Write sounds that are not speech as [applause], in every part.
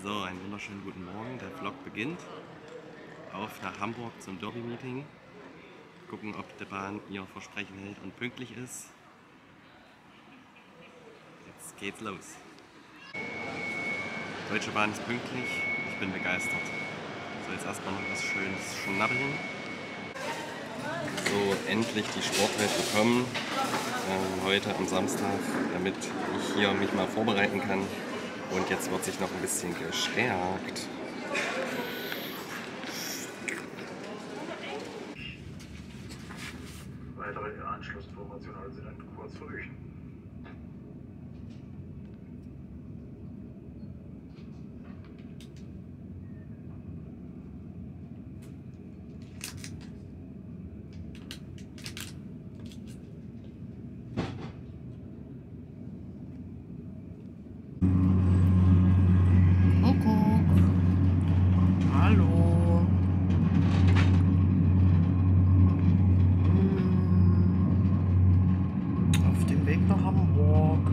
So, einen wunderschönen guten Morgen. Der Vlog beginnt. Auf nach Hamburg zum Derby-Meeting. Gucken, ob die Bahn ihr Versprechen hält und pünktlich ist. Jetzt geht's los. Deutsche Bahn ist pünktlich. Ich bin begeistert. So, jetzt erstmal noch was Schönes schnabbeln. So, endlich die Sportwelt bekommen. Ähm, heute am Samstag, damit ich hier mich mal vorbereiten kann. Und jetzt wird sich noch ein bisschen gestärkt. Weitere Anschlussinformationen sind dann kurz vor Ihnen. Kuckuck. Hallo. Hm. Auf dem Weg nach Hamburg.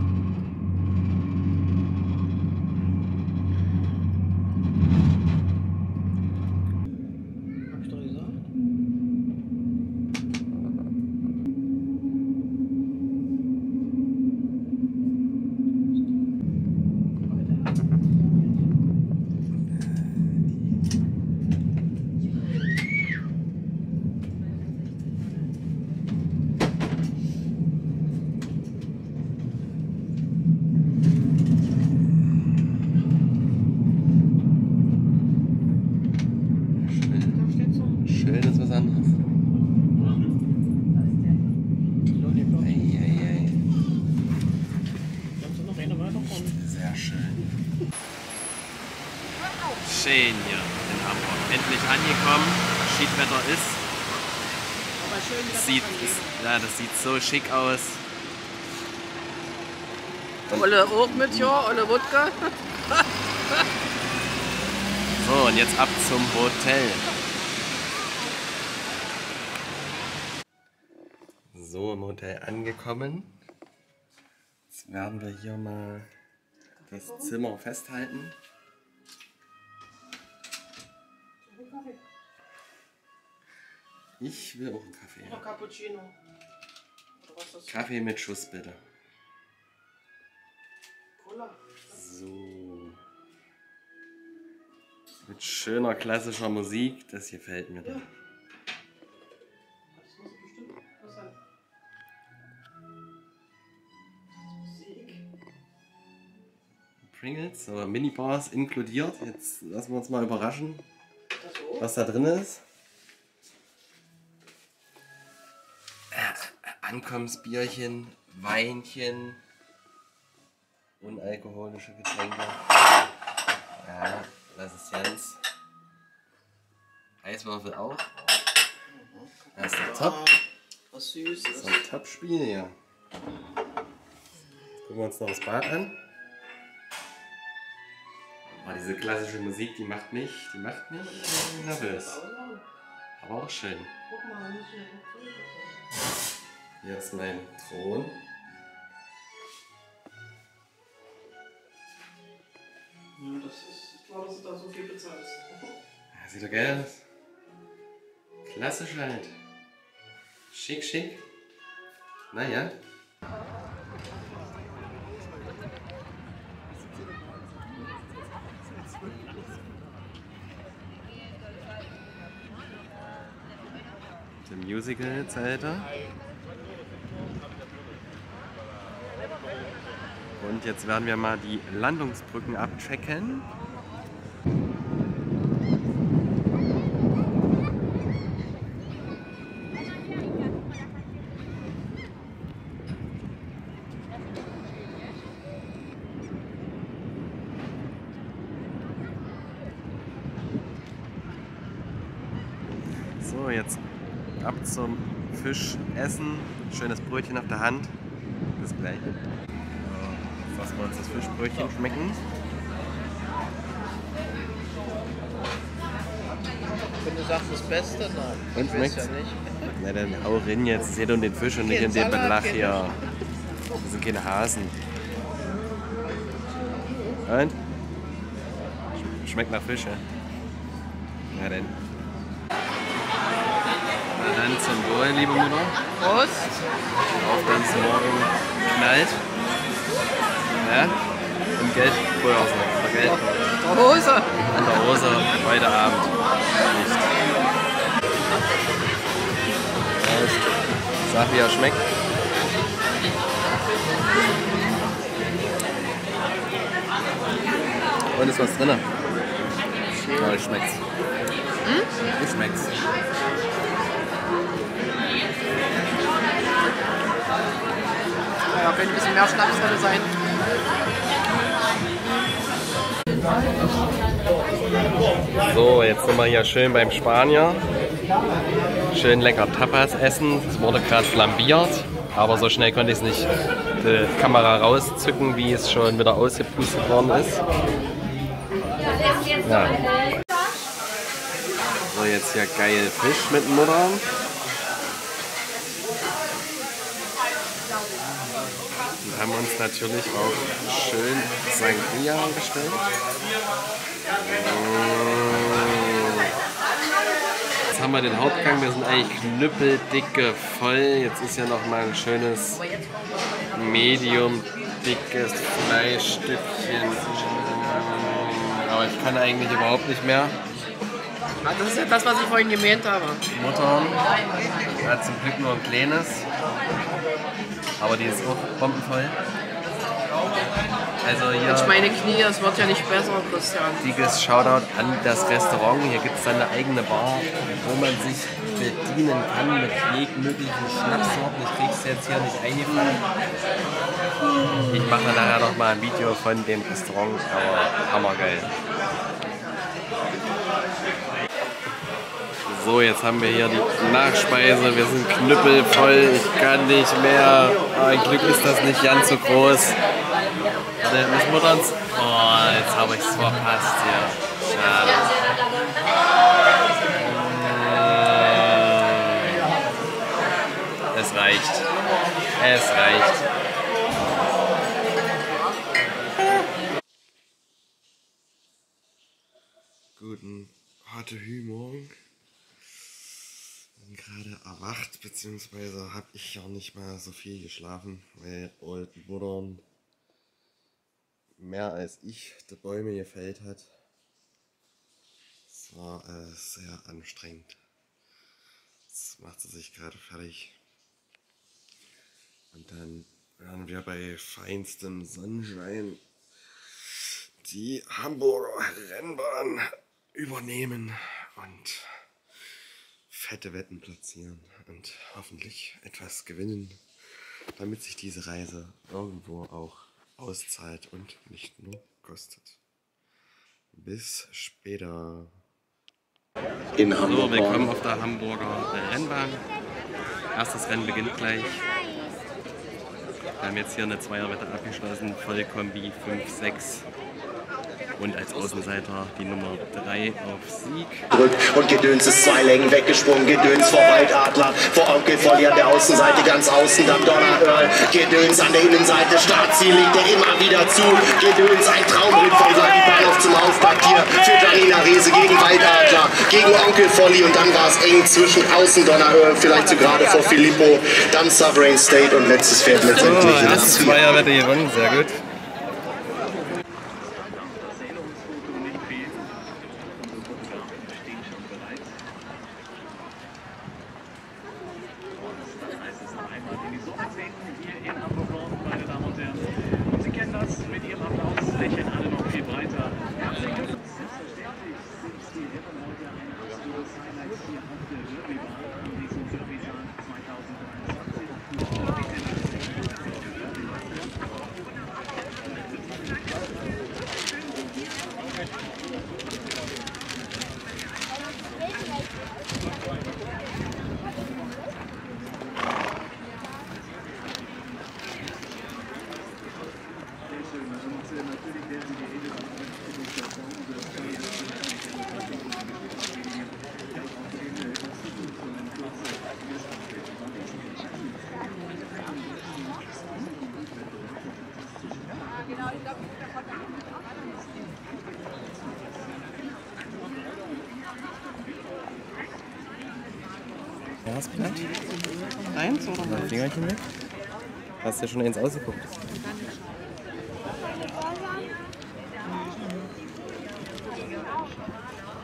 Hab ich doch gesagt? Da steht so. Schön ist was anderes. Ei, ei, ei. Kannst du noch eine weiterkommen? Sehr schön. Schön hier in Hamburg. Endlich angekommen. Schiedwetter ist. Aber schön, dass Sieht, ja, das sieht so schick aus. Olle auch mit, ja, Olle Wodka. [laughs] So, und jetzt ab zum Hotel. So, im Hotel angekommen. Jetzt werden wir hier mal das Zimmer festhalten. Ich will auch einen Kaffee. Noch Cappuccino. Oder was ist? Kaffee mit Schuss bitte. Cola. So. Mit schöner klassischer Musik, das gefällt mir. Ja. doch. Das muss bestimmt was sein. Musik. Pringles, so Minibars inkludiert. Jetzt lassen wir uns mal überraschen, was da drin ist. Ankommensbierchen, Weinchen, unalkoholische Getränke. Ja, das ist Jens. Eiswürfel auch. Das ist der Top. Ah, was Süßes. Das ist ein Top-Spiel hier. Jetzt gucken wir uns noch das Bad an. Oh, diese klassische Musik, die macht mich, die macht mich nervös. Aber auch schön. Guck mal, Hier ist mein Thron. Ja, das ist klar, dass du da so viel bezahlst. Ja, sieht doch geil aus. Klassisch halt. Schick, schick. Naja. Der Musical-Zelte. Und jetzt werden wir mal die Landungsbrücken abchecken. So, jetzt ab zum Fischessen. Schönes Brötchen auf der Hand. Bis gleich. Wir uns das Fischbrötchen schmecken. Wenn du sagst das Beste, nein. Und schmeckt's? ja nicht. Na dann hau rein jetzt. Es geht um den Fisch und nicht um den Belach hier. Das sind keine Hasen. Und? Schmeckt nach Fisch, ja? Na denn. Na dann zum Wohl, liebe Mutter. Prost. Auf dann zum Morgen knallt. Ja? Im Geldbörse. Der Geld Der Hose. an der Hose heute Abend. Nicht. Sag, wie er schmeckt. Und ist was drin? Ja, ich schmeckt's. Hm? Ich schmeckt's. Ja, könnte ein bisschen mehr Schnaps drin sein. So, jetzt sind wir hier schön beim Spanier. Schön lecker Tapas essen. Es wurde gerade flambiert, aber so schnell konnte ich es nicht die Kamera rauszücken, wie es schon wieder ausgepustet worden ist. Ja. So, jetzt hier geil Fisch mit Mutter. Haben uns natürlich auch schön Sangria bestellt. Jetzt haben wir den Hauptgang, wir sind eigentlich knüppeldicke voll. Jetzt ist ja noch mal ein schönes medium dickes Fleischstückchen. Aber ich kann eigentlich überhaupt nicht mehr. Ja, das ist ja das, was ich vorhin gemeint habe. Mutter hat zum Glück nur ein kleines. Aber die ist auch bombenvoll. Also hier Ich meine Knie, es wird ja nicht besser, Christian. dickes Shoutout an das Restaurant. Hier gibt es dann eine eigene Bar, wo man sich bedienen kann mit jeglichen Schnapssorten. Ich krieg's jetzt hier nicht eingefallen. Ich mache nachher noch mal ein Video von dem Restaurant, aber hammergeil. So, jetzt haben wir hier die Nachspeise. Wir sind knüppelvoll. Ich kann nicht mehr. Aber ein Glück ist das nicht ganz so groß. Warte, müssen wir uns. Oh, jetzt habe ich es verpasst hier. Schade. Mm. Es reicht. Es reicht. Guten heute Morgen. Gerade erwacht, beziehungsweise habe ich ja nicht mal so viel geschlafen, weil Old Muttern mehr als ich die Bäume gefällt hat. Es war äh, sehr anstrengend. Jetzt macht sie sich gerade fertig. Und dann werden wir bei feinstem Sonnenschein die Hamburger Rennbahn übernehmen und fette Wetten platzieren und hoffentlich etwas gewinnen, damit sich diese Reise irgendwo auch auszahlt und nicht nur kostet. Bis später. in So, Hamburg willkommen waren. auf der Hamburger Rennbahn. Erstes Rennen beginnt gleich. Wir haben jetzt hier eine Zweierwette abgeschlossen, Vollkombi 5-6. Und als Außenseiter die Nummer 3 auf Sieg. Rück und Gedöns ist zwei Längen weggesprungen. Gedöns vor Waldadler, vor Onkel Volli an der Außenseite, ganz außen, dann Donner Earl. Gedöns an der Innenseite, Startziel liegt er immer wieder zu. Gedöns, ein Traumritt von Vladi Bahnhof zum Auftakt hier für Janina Rese gegen Waldadler, gegen Onkel Volli und dann war es eng zwischen außen Donner Earl, vielleicht so gerade vor Filippo, dann Sovereign State und letztes Pferd letztendlich erste das Ziel. Zweierwette gewonnen, sehr gut. hier in Hamburg Nord, meine Damen und Herren. Und Sie kennen das, mit Ihrem Applaus lächeln alle noch viel breiter. Herzlichen Glückwunsch. Selbstverständlich sind die Herren heute ein absolutes Highlight hier auf der Derbybahn an diesem Derbytag 2023. hast du vielleicht? Eins oder was? Fingerchen weg. Hast du schon eins ausgeguckt?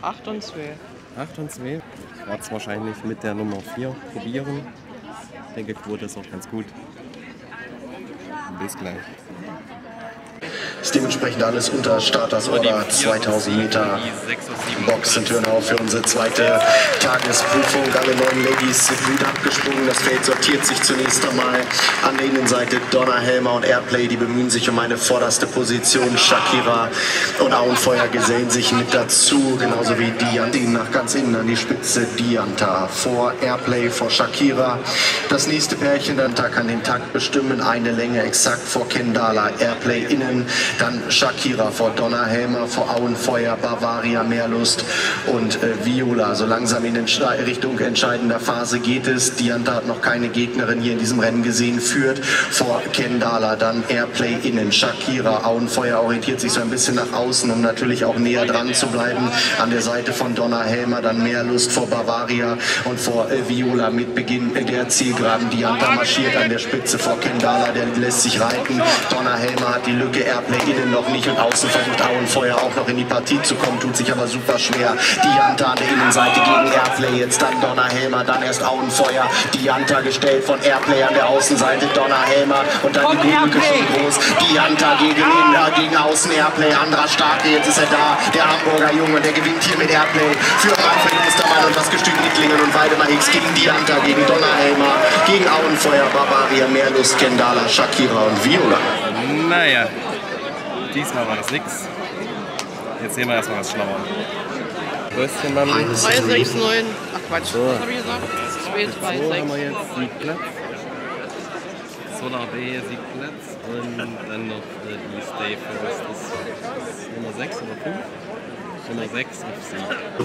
Acht und zwei. 8 und 2. Ich werde es wahrscheinlich mit der Nummer 4 probieren. Ich denke, Quote ist auch ganz gut. Bis gleich. Dementsprechend alles unter Starters Order 2000 Meter. Boxen Turnau für unsere zweite Tagesprüfung. Alle neuen Ladies sind gut abgesprungen. Das Feld sortiert sich zunächst einmal an der Innenseite. Donna Helmer und Airplay, die bemühen sich um eine vorderste Position. Shakira und Auenfeuer gesellen sich mit dazu. Genauso wie Dianta nach ganz innen an die Spitze. Dianta vor Airplay, vor Shakira. Das nächste Pärchen dann da kann den Takt bestimmen. Eine Länge exakt vor Kendala. Airplay innen. Dann Shakira vor Donna Helmer, vor Auenfeuer, Bavaria, Meerlust und äh, Viola. So langsam in Entsch- Richtung entscheidender Phase geht es. Dianta hat noch keine Gegnerin hier in diesem Rennen gesehen, führt vor Kendala. Dann Airplay innen, Shakira, Auenfeuer orientiert sich so ein bisschen nach außen, um natürlich auch näher dran zu bleiben. An der Seite von Donna Helmer, dann Meerlust vor Bavaria und vor äh, Viola mit Beginn der Zielgeraden. Dianta marschiert an der Spitze vor Kendala, der lässt sich reiten. Donna Helmer hat die Lücke, Airplay innen noch nicht und außen versucht Auenfeuer auch noch in die Partie zu kommen, tut sich aber super schwer. Dianta an der Innenseite gegen Airplay, jetzt dann Donna Helmer, dann erst Auenfeuer. Dianta gestellt von Airplay an der Außenseite, Donna Helmer und dann die Lücke schon groß. Dianta gegen, äh, gegen Außen Airplay, anderer Starke, jetzt ist er da, der Hamburger Junge, der gewinnt hier mit Airplay für Manfred Mustermann und das Gestüt Nicklingen und Waldemar Hicks gegen Dianta, gegen Donna Helmer, gegen Auenfeuer, Bavaria, Meerlust, Kendala, Shakira und Viola. Naja, diesmal war das nix. Jetzt sehen wir erstmal was schlauer. Röstchen, Mami. 3, 6, 9. Ach Quatsch, So. was hab ich gesagt? 2, 3, So 6. haben wir jetzt Siegplatz. Solar B Siegplatz und dann noch äh, die Stay First ist Nummer 6 oder 5? Nummer 6 auf Sieg.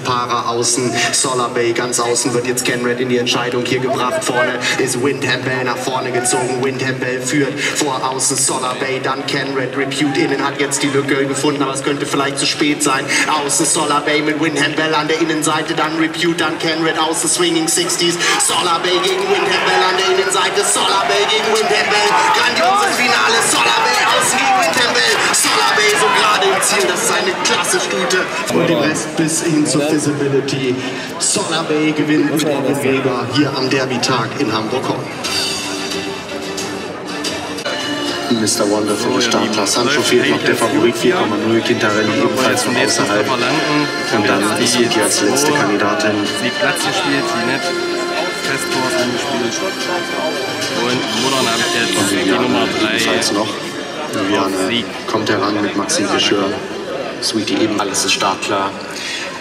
Para außen, Solar Bay ganz außen wird jetzt Kenred in die Entscheidung hier gebracht. Vorne ist Windham Bell nach vorne gezogen. Windham Bell führt vor außen Solar Bay, dann Kenred. Repute innen hat jetzt die Lücke gefunden, aber es könnte vielleicht zu spät sein. Außen Solar Bay mit Windham Bell an der Innenseite, dann Repute, dann Kenred außen Swinging 60s. Solar Bay gegen Windham Bell an der Innenseite, Solar Bay gegen Windham Bell. Grandioses Finale, Solar Bay außen gegen Windham Bell. Solar Bay so gerade im Ziel, das ist eine klasse Stute. Und den Rest bis hin zur Visibility. Solar Bay gewinnt mit Robin Weber hier am Derby-Tag in Hamburg-Horn. Mr. Wonderful Startler. Sancho fehlt noch der Favorit 4,0. Quintarelli ebenfalls von außerhalb. Und dann ist Vicky als letzte Kandidatin. Siegplatz gespielt, Jeanette. Festkurs angespielt. Und Modern habe ich jetzt die Nummer 3. Ebenfalls noch. Viviane kommt heran mit Maxim Geschirr. Sweetie eben. Alles ist startklar.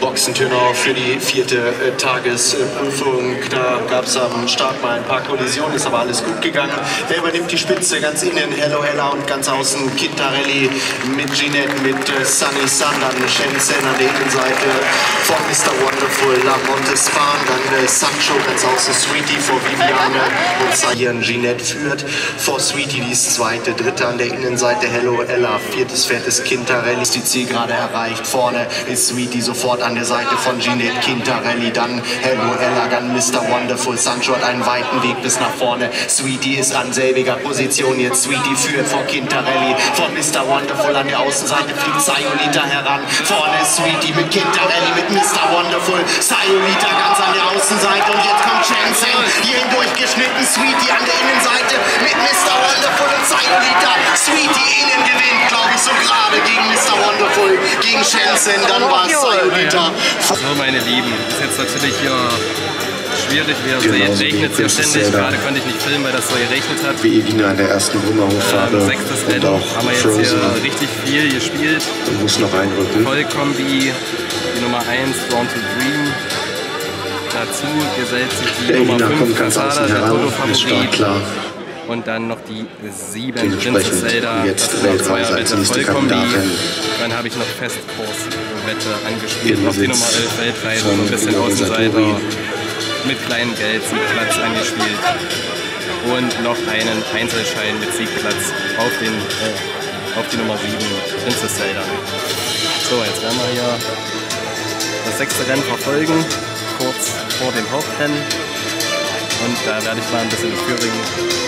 Boxentürnau für die vierte äh, Tagesprüfung. Da gab es am Start mal ein paar Kollisionen, ist aber alles gut gegangen. Wer übernimmt die Spitze? Ganz innen Hello Ella und ganz außen Kintarelli mit Ginette, mit äh, Sunny Sun, dann Shenzhen an der Innenseite von Mr. Wonderful, La Montespan, dann äh, Sancho ganz außen Sweetie vor Viviane und Sayan Ginette führt vor Sweetie die ist zweite, dritte an der Innenseite Hello Ella, viertes, viertes Kintarelli ist die Zielgerade erreicht. Vorne ist Sweetie sofort an der Seite von Ginette Kintarelli, dann Hello Ella, dann Mr. Wonderful. Sancho hat einen weiten Weg bis nach vorne. Sweetie ist an selbiger Position jetzt. Sweetie führt vor Kintarelli, vor Mr. Wonderful an der Außenseite fliegt Sayolita heran. Vorne ist Sweetie mit Kintarelli, mit Mr. Wonderful. Sayolita ganz an der Außenseite und jetzt kommt Shenzhen hier hindurchgeschnitten. Sweetie an der Innenseite mit Mr. Wonderful und Sayolita. Sweetie innen gewinnt, glaube ich, so gerade gegen Mr. Wonderful, gegen Shenzhen. Dann war es Sayolita. So, meine Lieben, ist jetzt natürlich hier schwierig, wie ihr Genauso seht, regnet es hier Princess ständig. Gerade konnte ich nicht filmen, weil das so geregnet hat. Wie Evina in der ersten Römerhoffarbe Ähm, sechstes Rennen haben wir jetzt hier Frozen richtig viel gespielt. und muss noch einrücken. Vollkombi, die Nummer 1, Born to Dream. Dazu gesellt sich die Der Nummer Evina 5, kommt ganz Casada, außen der heran, ist Toto-Favorit. startklar. Und dann noch die 7, Dementsprechend Princess Zelda. jetzt das ist noch nächste Vollkombi. Dann habe ich noch Festkurs-Wette angespielt. Auf die Nummer 11 Weltreise, so ein bisschen Außenseiter. Mit kleinem Geld, Siegplatz angespielt. Und noch einen Einzelschein mit Siegplatz auf, den, äh, auf die Nummer 7, Princess Zelda. So, jetzt werden wir hier das sechste Rennen verfolgen, kurz vor dem Hauptrennen. Und da werde ich mal ein bisschen Thüringen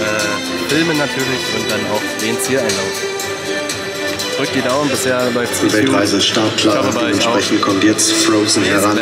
äh, filmen natürlich und dann auch den Zieleinlauf. Drückt die Daumen, bisher läuft es Die nicht gut. Weltreise ist startklar. Dementsprechend kommt jetzt Frozen heran.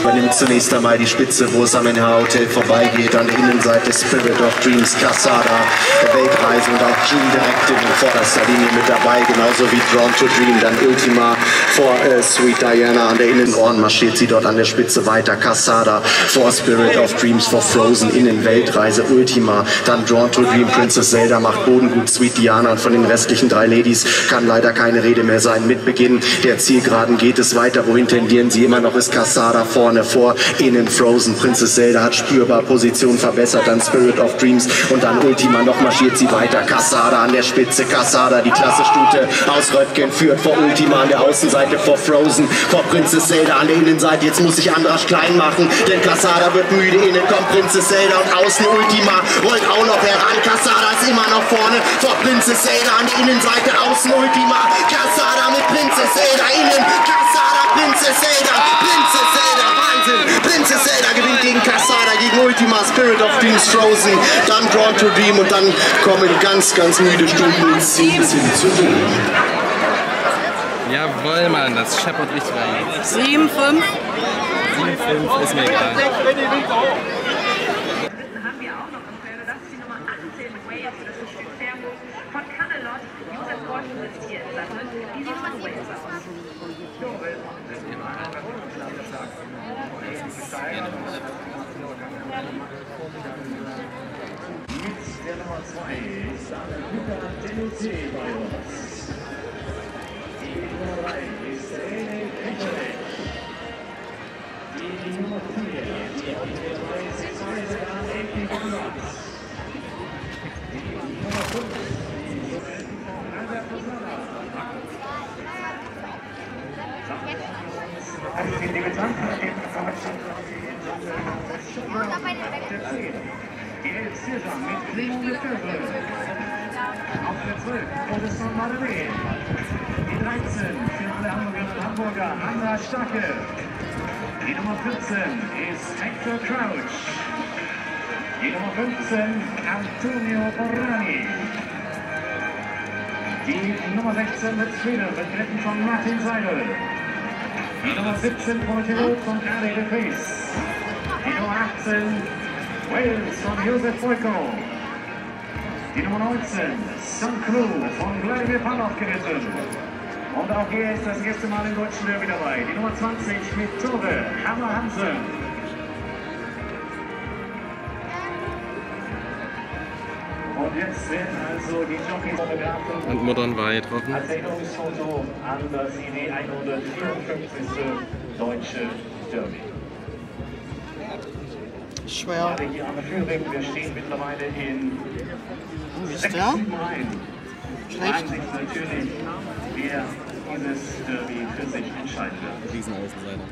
Übernimmt zunächst einmal die Spitze, wo es am NH Hotel vorbeigeht. An der Innenseite Spirit of Dreams, Casada, der Weltreise und auch Gene direkt in vorderster Linie mit dabei. Genauso wie Drawn to Dream, dann Ultima vor äh, Sweet Diana an der Innenohren marschiert sie dort an der Spitze weiter. Casada vor Spirit of Dreams, vor Frozen, Innen Weltreise, Ultima, dann Drawn to Dream, Princess Zelda macht Bodengut, Sweet Diana und von den restlichen drei Ladies kann leider keine Rede mehr sein. Mit Beginn der Zielgeraden geht es weiter. Wohin tendieren sie immer noch? Ist Casada vorne vor, innen Frozen. Princess Zelda hat spürbar Position verbessert, dann Spirit of Dreams und dann Ultima. Noch marschiert sie weiter. Casada an der Spitze, Casada, die klasse Stute aus Röttgen führt vor Ultima an der Außenseite, Leute vor Frozen, vor Prinzess Zelda allein seid. Jetzt muss ich Andras klein machen, denn Casada wird müde. Innen kommt Prinzess Zelda und außen Ultima rollt auch noch heran. Casada ist immer noch vorne vor Prinzess Zelda an der Innenseite, außen Ultima. Casada mit Prinzess Zelda innen. Casada, Prinzess Zelda, Prinzess Zelda, Wahnsinn. Prinzess Zelda gewinnt gegen Casada, gegen Ultima, Spirit of Dreams Frozen. Dann Drawn to Dream und dann kommen ganz, ganz müde Stunden. 17 zu 0. Jawoll, Mann, das scheppert richtig rein. 7,5? 7,5 ist mir egal. Hamburger Anna Stacke. Die Nummer 14 ist Hector Crouch. Die Nummer 15 Antonio Borrani. Die Nummer 16 mit Schwede, vertreten von Martin Seidel. Die Nummer 17 Portillo von Ali de Vries. Die Nummer 18 Wales von Josef Boyko. Die Nummer 19 St. Clou von Vladimir Panov geritten. Und auch hier ist das erste Mal im deutschen Derby dabei. Die Nummer 20 mit Tore Hammer Hansen. Und jetzt werden also die Jockey-Fotografen Und Muttern war getroffen. als Erinnerungsfoto an das ID 154. Deutsche Derby. Schwer. Gerade hier an der Führung, wir stehen mittlerweile in Wie ist sechs der? Reihen. Schlecht. Natürlich, wer dieses Derby für sich entscheiden wird. Riesenaußenseiter.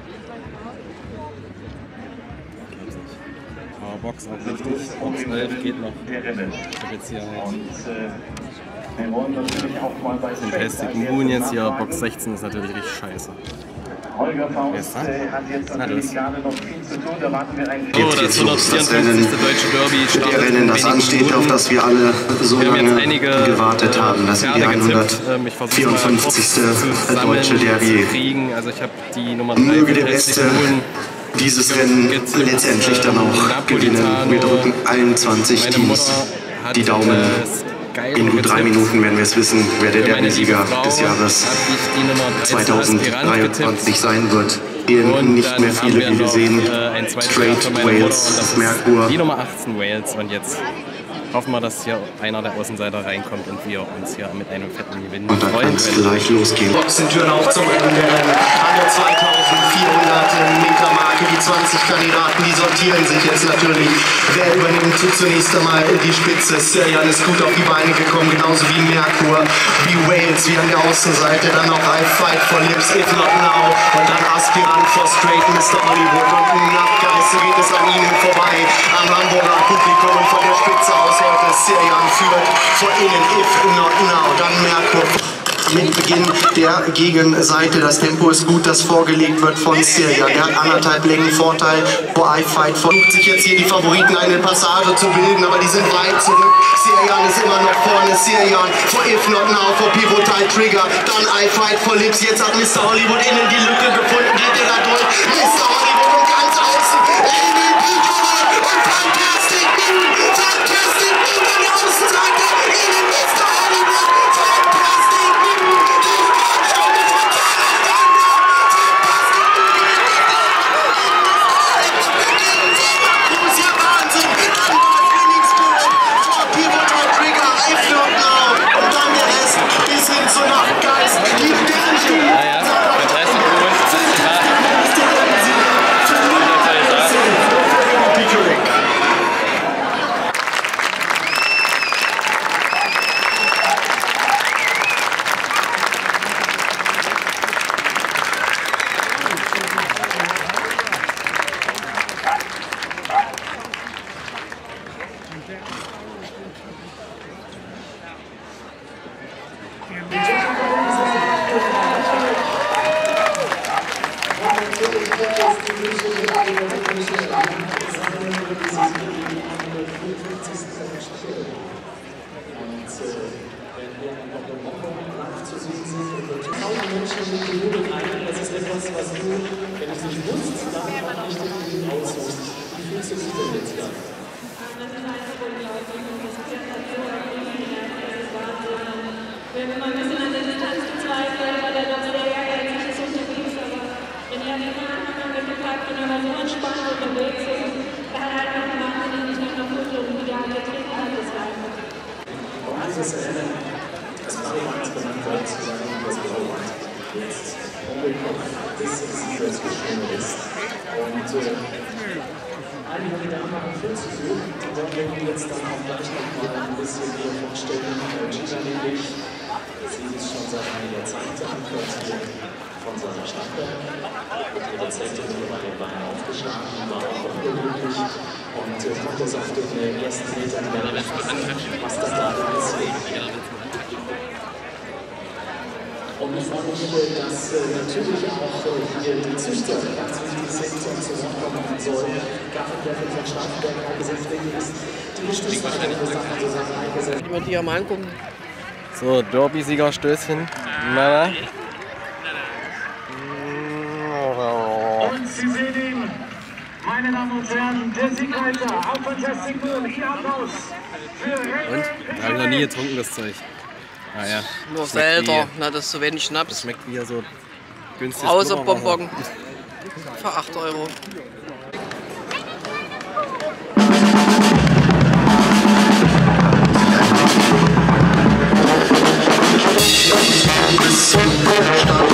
Aber Box auch richtig. Box 11 geht noch. Ich hab jetzt hier halt Und äh, wir wollen natürlich auch mal bei Fantastic Moon jetzt hier. Box 16 ist natürlich richtig scheiße. Holger ist Faust äh, hat jetzt Na, natürlich gerade noch viel zu tun. Da warten wir eigentlich So, Jetzt das geht's los, das 154. Rennen. Deutsche Derby Der startet Rennen, in das ansteht, auf Minuten. das wir alle so Wir lange einige gewartet haben. Das sind die Pferde getippt. Ähm, Ich versuche mal kurz 154. zusammen Deutsche Derby. kriegen. Also ich habe die Nummer 3 Möge der Beste dieses Rennen getippt, letztendlich dann ähm, auch gewinnen. Wir drücken allen 20 Meine Teams die Daumen. In gut drei. Minuten werden wir es wissen, wer der Derby-Sieger des Jahres habe ich die Nummer 13 Aspirant 2023 getippt. sein wird. Und nicht mehr viele, wie wir sehen. Äh, Straight Wales, Merkur. die Nummer 18 Wales und jetzt hoffen wir, dass hier einer der Außenseiter reinkommt und wir uns hier mit einem fetten Gewinn Und dann freuen kann es können. gleich losgehen. Boxentüren auf zum Ende. An der 2400 Meter Marke. Die 20 Kandidaten, die sortieren sich jetzt natürlich. Wer übernimmt zunächst einmal die Spitze? Sirian ist gut auf die Beine gekommen, genauso wie Merkur, wie Wales, wie an der Außenseite. Dann noch I Fight for Lips, If Not Now. Und dann Aspirant for Straight, Mr. Hollywood. Und nach Geiste geht es an ihnen vorbei. Am Hamburger Publikum und von der Spitze aus heute Sirian führt. Vor ihnen If Not Now. Dann Merkur. mit Beginn der Gegenseite. Das Tempo ist gut, das vorgelegt wird von Sirian. Der hat anderthalb Längen Vorteil vor iFight. Versucht sich jetzt hier die Favoriten eine Passage zu bilden, aber die sind weit zurück. Sirian ist immer noch vorne. Sirian vor If Not Now, vor Pivotal Trigger. Dann iFight vor Lips. Jetzt hat Mr. Hollywood innen die Lücke gefunden. Geht er da durch? Mr. Hollywood dieses Rennen, das damals benannt worden zu sein, das Blauwand jetzt umgekommen bis ins Sieger geschwommen ist. Und äh, einige Damen haben viel zu dann werden wir jetzt dann auch gleich nochmal ein bisschen hier vorstellen. Äh, Gina nämlich, sie ist schon seit einiger Zeit hier von seiner Stadtwerk. Hat ihre Zelte mittlerweile Beine aufgeschlagen, war auch unglücklich und äh, hat das auf den äh, ersten Metern was das da alles und ich freue mich, dass äh, natürlich auch äh, hier die Züchter bzw. Sektor zusammenkommen sollen. Gaffel, der von Stadtwerk eingesetzt ist, die Sachen zusammen eingesetzt. Jemand die mal angucken. So, Derby-Sieger Stößchen. Mama. Und Sie sehen ihn, meine Damen und Herren, der Siegreiter auf Fantastic Moon. Ihr Applaus für Und? Da habe ich noch nie getrunken, das Zeug. Ah ja. Nur wie- na, das ist zu wenig Das Schnaps. schmeckt wie so günstiges Außer. Bonbon. Für 8 Euro. Duke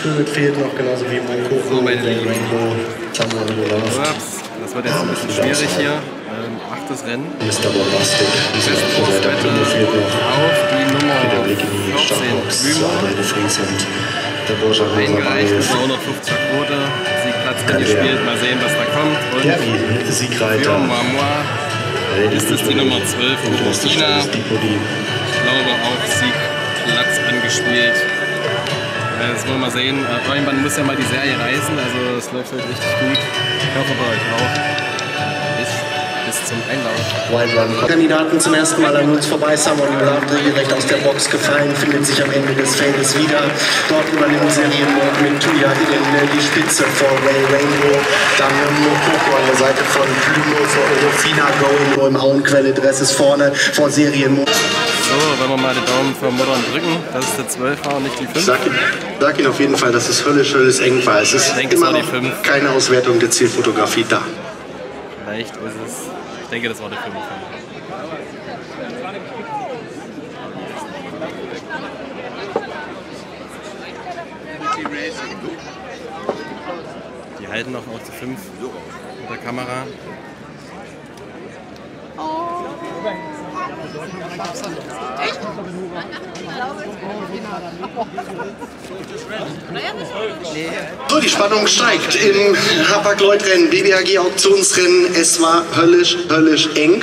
Spirit fehlt noch, genauso wie mein Coco So, meine der Lieben. Rainbow Summer. Ups, das wird jetzt ein bisschen schwierig hier. Ähm, achtes Rennen. Mr. Bombastic, fehlt noch. auf die Nummer Der Blick in die 14 Startbox zu Blümo. Adele Fries und der Borja Eingereicht mit Rosa 150er Quote. Siegplatz gespielt. Mal sehen, was da kommt. Und Gabi, für Siegreiter. Marmois ist es die Nummer 12 von Christina. Ich glaube auch Siegplatz angespielt. Äh, Das wollen wir mal sehen. Äh, Irgendwann muss ja mal die Serie reißen. Also es läuft halt richtig gut. Ich hoffe bei euch auch. Bis, bis zum Einlauf. Wild Run. Kandidaten zum ersten Mal an uns vorbei. Someone You Love, direkt aus der Box gefallen, findet sich am Ende des Feldes wieder. Dort übernimmt Serienmord mit Tuya in die Spitze vor Ray Rainbow. Dann Mokoko an der Seite von Plumo vor Rufina Going. Im Auenquelle-Dress ist vorne vor Serienmord. So, wenn wir mal den Daumen für Modern drücken, das ist der 12 war und nicht die 5. Sag, sag Ihnen auf jeden Fall, dass es höllisch, höllisch eng war. Es ist denke, es immer war die noch fünf. keine Auswertung der Zielfotografie da. Vielleicht ist es denke, das war der 5. Die halten noch auf die 5 mit der Kamera. So, die Spannung steigt im Hapag-Lloyd-Rennen, BBAG-Auktionsrennen. Es war höllisch, höllisch eng.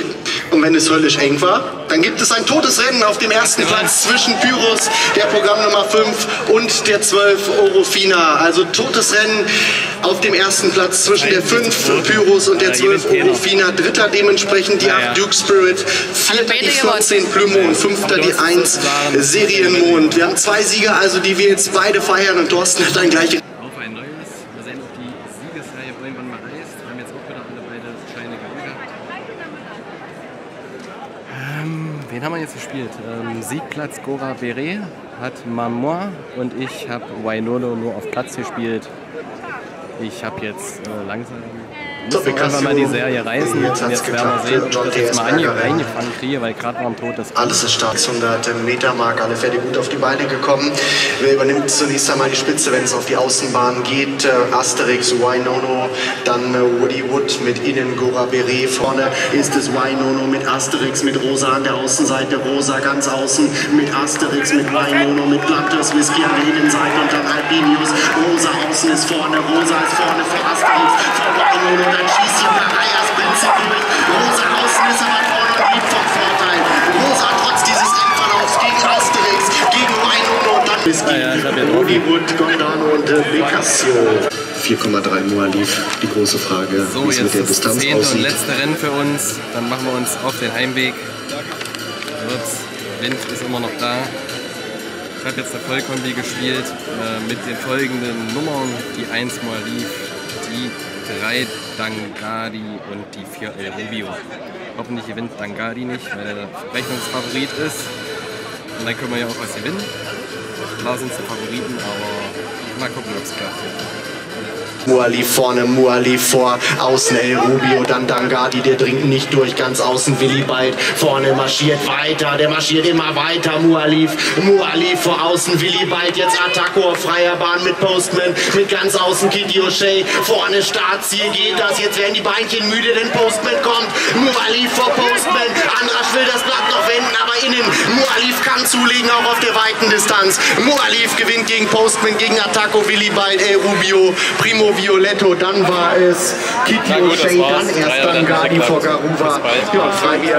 Und wenn es höllisch eng war, dann gibt es ein Todesrennen auf dem ersten Platz zwischen Pyrrhus, der Programmnummer 5, und der 12 Orofina. Also Todesrennen auf dem ersten Platz zwischen der 5 Pyrrhus und der 12 Orofina. Dritter dementsprechend die 8 Duke Spirit. Vierter die 14 Plümo und fünfter die 1 Serienmond. Wir haben zwei Sieger, also die wir jetzt beide feiern. Und Thorsten hat ein gleiches auf ein neues. Mal sehen, ob die Siegesreihe irgendwann mal reißt. Wir haben jetzt auch wieder alle beide Scheine gehabt. Wen haben wir jetzt gespielt? Ähm, Siegplatz Gora Beret hat Mamois und ich habe Wainolo nur auf Platz gespielt. Ich habe jetzt äh, langsam. So, doch einfach mal die. Serie reißen. Jetzt Und jetzt werden wir sehen, für ob John ich das jetzt mal ange eingefangen kriege, weil gerade am Tod das Alles ist stark, 600 Meter Mark, alle Pferde gut auf die Beine gekommen. Wer übernimmt zunächst einmal die Spitze, wenn es auf die Außenbahn geht? Äh, Asterix, Wainono, dann äh, Woody Wood mit innen Gora Beret. Vorne ist es Wainono mit Asterix, mit Rosa an der Außenseite, Rosa ganz außen mit Asterix, mit Wainono, mit Glattes Whisky an der Innenseite und dann Albinius. Rosa außen ist vorne, Rosa ist vorne vor Asterix, vor Wainono, und und ja drauf. Hollywood, Gondano und äh, Becassio. 4,3 Moa-Lief, die große Frage, So, wie es mit jetzt der das Distanz zehnte und aussieht. letzte Rennen für uns. Dann machen wir uns auf den Heimweg. Wind ist immer noch da. Ich habe jetzt eine Vollkombi gespielt äh, mit den folgenden Nummern. Die 1 Moalif, die 3 Dangadi und die 4 El Rubio. Hoffentlich gewinnt Dangadi nicht, weil er Rechnungsfavorit ist. Und dann können wir ja auch was gewinnen. Klar sind sie Favoriten, aber mal gucken, ob es klappt. Muali vorne, Muali vor, außen El Rubio, dann Dangadi, der dringt nicht durch, ganz außen Willi Byte, vorne marschiert weiter, der marschiert immer weiter, Mualif, Mualif vor außen Willi Byte, jetzt Attacco auf freier Bahn mit Postman, mit ganz außen Kitty O'Shea, vorne Startziel geht das, jetzt werden die Beinchen müde, denn Postman kommt, Mualif vor Postman, Andrasch will das Blatt noch wenden, aber innen, Mualif kann zulegen, auch auf der weiten Distanz, Mualif gewinnt gegen Postman, gegen Attacco, Willi Byte, El Rubio, Primo Violetto, dann war es Kitty O'Shea, dann erst dann geklappt. vor Garuva, ja.